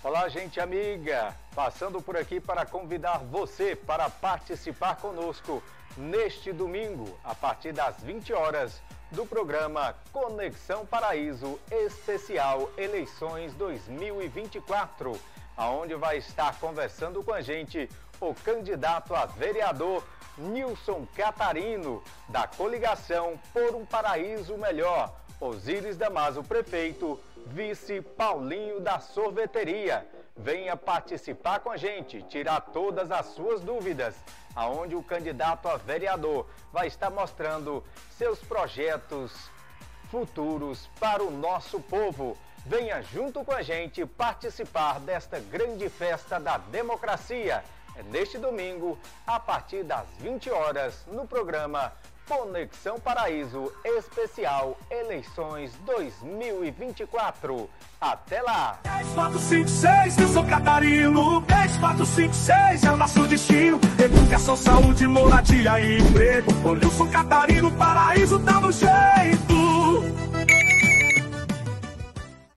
Olá, gente amiga! Passando por aqui para convidar você para participar conosco neste domingo, a partir das 20 horas, do programa Conexão Paraíso Especial Eleições 2024, aonde vai estar conversando com a gente o candidato a vereador Nilson Catarino, da coligação Por um Paraíso Melhor, Osíris Damaso Prefeito, vice Paulinho da Sorveteria. Venha participar com a gente, tirar todas as suas dúvidas, aonde o candidato a vereador vai estar mostrando seus projetos futuros para o nosso povo. Venha junto com a gente participar desta grande festa da democracia. É neste domingo, a partir das 20 horas, no programa Conexão Paraíso Especial Eleições 2024. Até lá! 10456, eu sou Catarino. 10456 é o nosso destino. Educação, saúde, moradia e emprego. Onde eu sou Catarino, paraíso tá no jeito.